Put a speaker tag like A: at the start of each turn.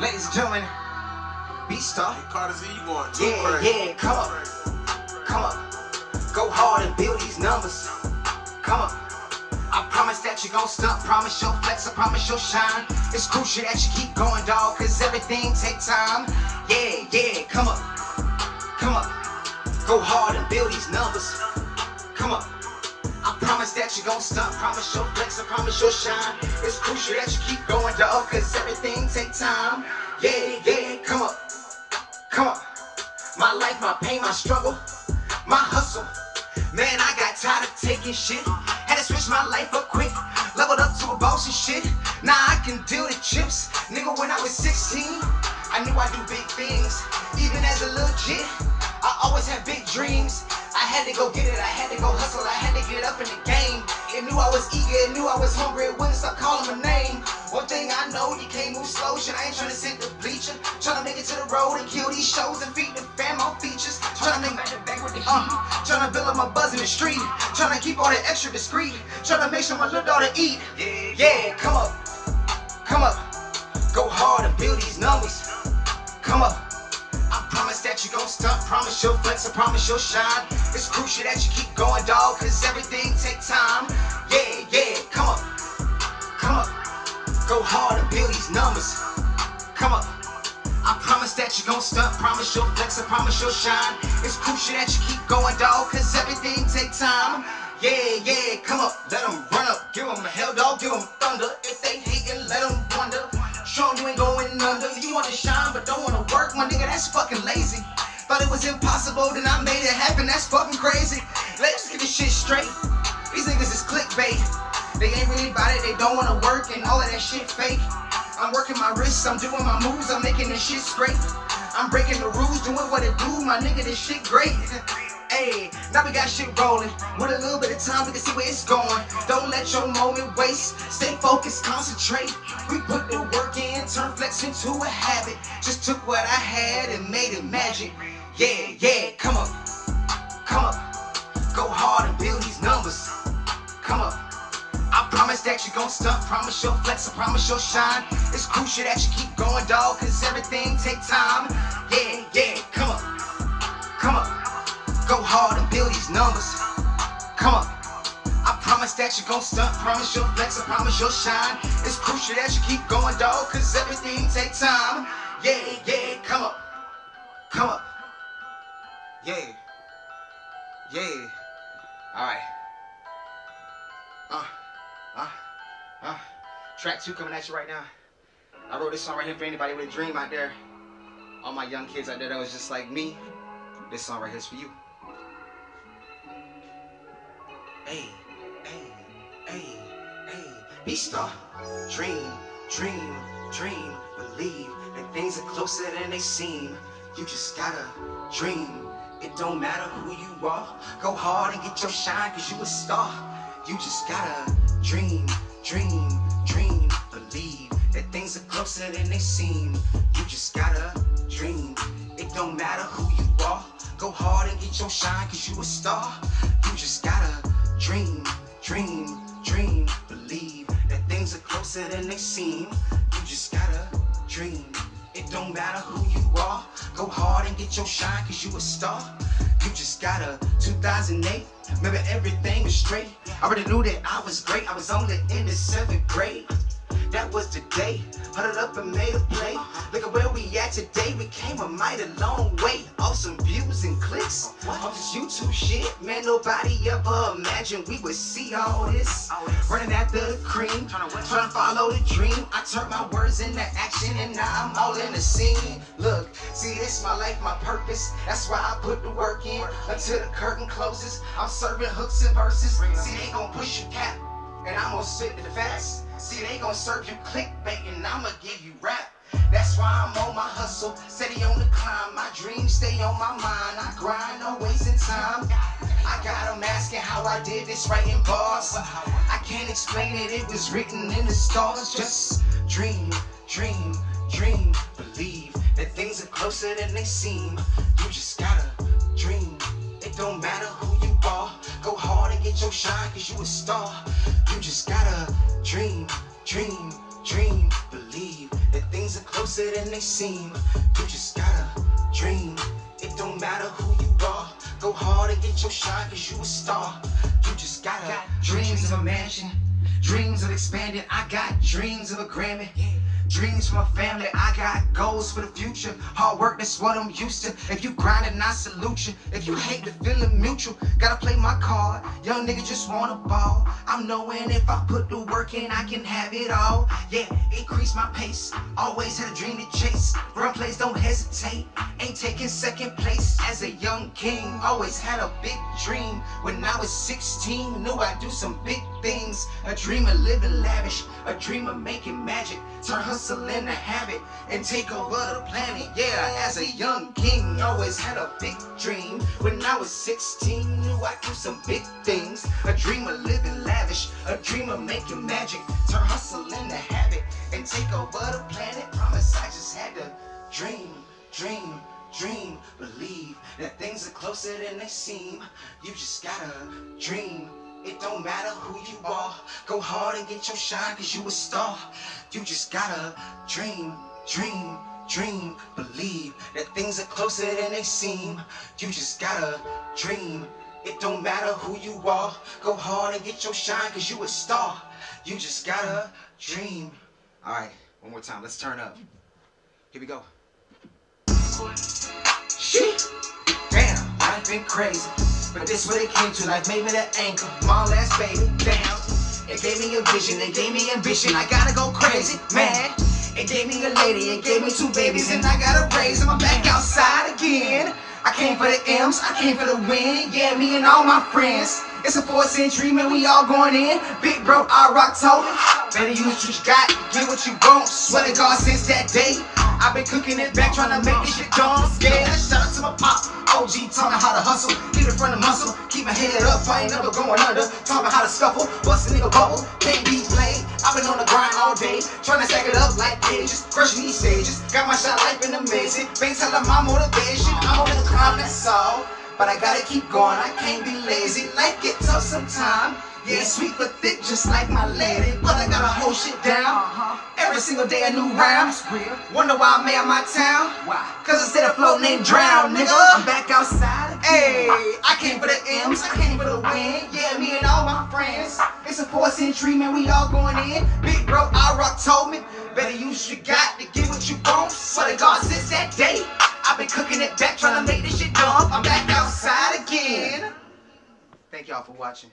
A: Ladies and gentlemen, Bstar.
B: Carter Z, you going too
A: Yeah,
B: crazy.
A: yeah, come up. Come up. Go hard and build these numbers. Come up. I promise that you gon' stunt, promise you'll flex, I promise you'll shine. It's crucial that you keep going, dog, cause everything takes time. Yeah, yeah, come up. Come up. Go hard and build these numbers. Come up. Promise that you gon' stunt, promise you'll flex, I promise you'll shine. It's crucial that you keep going, dog, cause everything take time. Yeah, yeah, come up. Come on. My life, my pain, my struggle, my hustle. Man, I got tired of taking shit. Had to switch my life up quick. Leveled up to a boss and shit. Now I can deal the chips. Nigga, when I was 16, I knew I'd do big things. Even as a little kid, I always had big dreams. I had to go get it, I had to go hustle, I had to get up in the game. It knew I was eager, it knew I was hungry, it wouldn't stop calling my name. One thing I know, you can't move slow, shit. I ain't tryna sit the bleacher. Tryna make it to the road and kill these shows and feed the fam on features. Tryna make it back with the uh, heat. Tryna build up my buzz in the street. Tryna keep all that extra discreet. Tryna make sure my little daughter eat. Yeah, yeah, come up. Come up. Go hard and build these numbers. Come up. You gon' stunt, promise you'll flex, I promise you'll shine. It's crucial that you keep going, dog, cause everything take time. Yeah, yeah, come up. Come up. Go hard and build these numbers. Come up. I promise that you gon' stunt, promise you'll flex, I promise you'll shine. It's crucial that you keep going, dog, cause everything take time. Yeah, yeah, come up, let them run up, give them hell dog, give them thunder. If they hatin', let them wonder. Show 'em you ain't going under. You wanna shine, but don't wanna work, my nigga, that's fucking lazy. Was impossible, then I made it happen, that's fucking crazy. Let's get this shit straight. These niggas is clickbait. They ain't really about it, they don't wanna work, and all of that shit fake. I'm working my wrists, I'm doing my moves, I'm making this shit straight. I'm breaking the rules, doing what it do, my nigga, this shit great. Hey, now we got shit rolling. With a little bit of time, we can see where it's going. Don't let your moment waste. Stay focused, concentrate. We put the work in, turn flex into a habit. Just took what I had and made it magic. Yeah, yeah, come up, come up. Go hard and build these numbers. Come up. I promise that you gon' stunt, promise you'll flex, I promise you'll shine. It's crucial that you keep going, dog, cause everything take time. Yeah, yeah, come up, come up. Go hard and build these numbers. Come up. I promise that you gon' stunt, promise you'll flex, I promise you'll shine. It's crucial that you keep going, dog, cause everything take time. Yeah, yeah, come up, come up. Yeah, yeah. All right. Uh, uh, uh. Track two coming at you right now. I wrote this song right here for anybody with a dream out there. All my young kids out there that was just like me. This song right here is for you. Hey, hey, hey, hey. Bstar. Dream, dream, dream. Believe that things are closer than they seem. You just gotta dream. It don't matter who you are. Go hard and get your shine, cause you a star. You just gotta dream, dream, dream. Believe that things are closer than they seem. You just gotta dream. It don't matter who you are. Go hard and get your shine, cause you a star. You just gotta dream, dream, dream. Believe that things are closer than they seem. You just gotta dream. It don't matter who you are. Go hard and get your shine, cause you a star. You just got a 2008. Remember everything was straight. I already knew that I was great. I was only in the seventh grade. That was the day. Huddled up and made a play. Look at where we at today. We came a mighty long way. Awesome views and clicks. Off this YouTube shit. Man, nobody ever imagined we would see all this. Running after the cream. Trying to follow the dream. I turn my words into action and now I'm all in the scene. Look, see this my life, my purpose. That's why I put the work in. Until the curtain closes. I'm serving hooks and verses. See, they gon' push you cap. And I'm gonna spit the facts. See, they gon' serve you clickbait and I'ma give you rap. That's why I'm on my hustle, steady on the climb. My dreams stay on my mind. I grind, no wasting time. I got 'em asking how I did this writing bars. I can't explain it, it was written in the stars. Just dream, dream, dream. Believe that things are closer than they seem. You just gotta dream. It don't matter who you are. Go hard and get your shine, cause you a star. You just gotta dream, dream, dream. Closer than they seem. You just gotta dream. It don't matter who you are. Go hard and get your shine, cause you a star. You just gotta got dreams of a mansion, dreams of expanding. I got dreams of a Grammy. Dreams for my family, I got goals for the future. Hard work, that's what I'm used to. If you grindin', I salute you. If you hate the feeling mutual, gotta play my card. Young nigga just wanna ball. I'm knowing if I put the work in, I can have it all. Yeah, increase my pace. Always had a dream to chase. Run plays, don't hesitate. Ain't taking second place as a young king. Always had a big dream. When I was 16, knew I'd do some big things. A dream of living lavish, a dream of making magic. Turn hustle into habit and take over the planet. Yeah, as a young king, always had a big dream. When I was 16, knew I'd do some big things. A dream of living lavish, a dream of making magic. Turn hustle into habit and take over the planet. Promise I just had to dream, dream, dream, believe that things are closer than they seem. You just gotta dream. It don't matter who you are. Go hard and get your shine, cause you a star. You just gotta dream, dream, dream, believe that things are closer than they seem. You just gotta dream. It don't matter who you are. Go hard and get your shine, cause you a star. You just gotta dream. Alright, one more time. Let's turn up. Here we go. Shit. Damn, life been crazy. But this what it came to, life like me the anchor. My last baby, damn. It gave me a vision, it gave me ambition. I gotta go crazy, man. It gave me a lady, it gave me two babies, and I gotta raise them. I'm back outside again. I came for the M's, I came for the win. Yeah, me and all my friends. It's a four century, man, we all going in. Big bro, I rock told Better use what you got, get what you want. Swear to God, since that day, I've been cooking it back, trying to make this shit dumb. Yeah, shout out to my pop. OG taught me how to hustle, get in front of muscle, keep my head up, I ain't never going under. Taught me how to scuffle, bust a nigga bubble, can't be played. I've been on the grind all day, trying to stack it up like cages, crushing these stages. Got my shot life in amazing, been telling my motivation. I'm on the climb, that's all. But I gotta keep going, I can't be lazy. Life get tough sometime. Yeah, sweet but thick, just like my lady. But I got a whole shit down. Uh-huh. Every single day a new round. Wonder why I'm in my town. Why? Cause instead of floating and drown, nigga, I'm back outside. Hey, I came for the M's, I came for the win. Yeah, me and all my friends. It's a four century, man, we all going in. Big bro, I rock told me. Better use what you got to get what you want. Swear to God, since that day. I've been cooking it back, trying to make this shit dump. I'm back outside again. Thank y'all for watching.